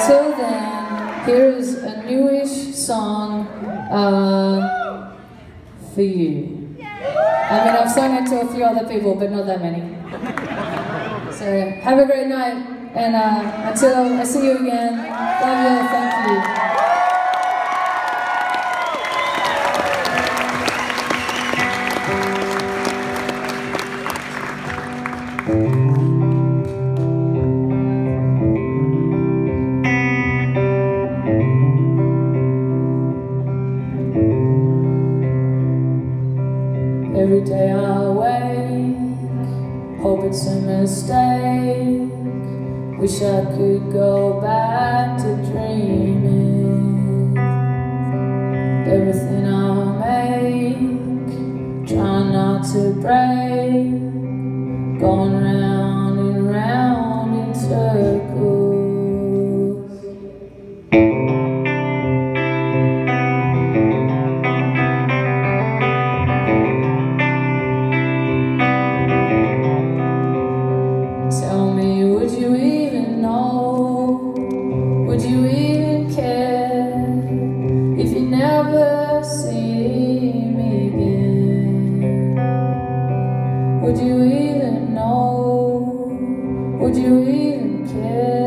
Until then, here is a newish song uh, for you. I mean, I've sung it to a few other people, but not that many. So, have a great night, and uh, until I see you again, love you, thank you. Every day I wake, hope it's a mistake. Wish I could go back to dreaming. Everything I make, trying not to break. Going round never see me again? Would you even know? Would you even care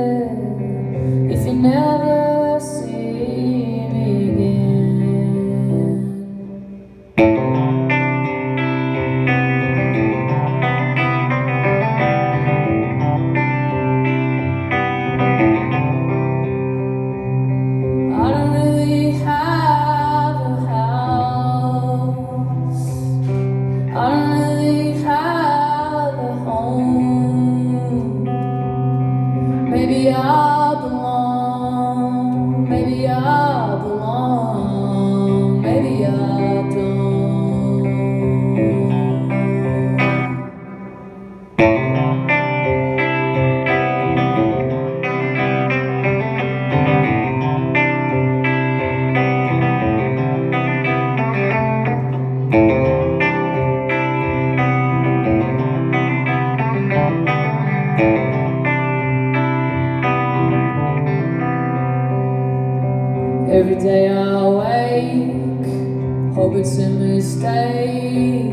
Every day I wake, hope it's a mistake.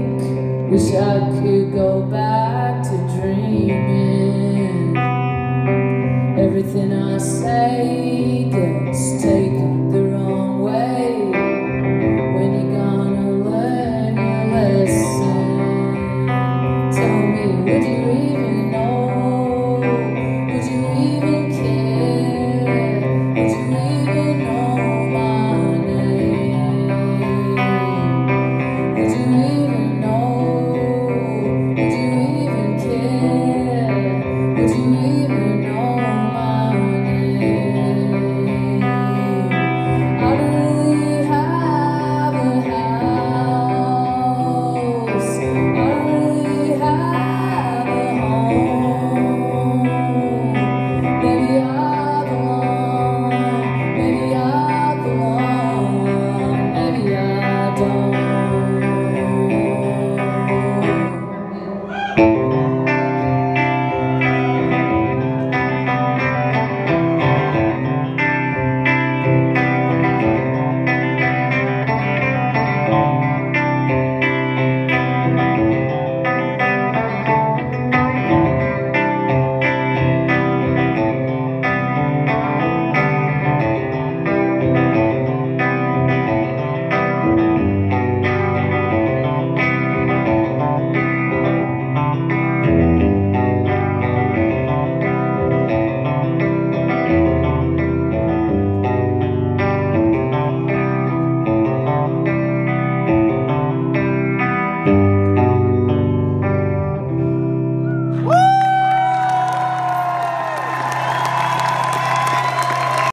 Wish I could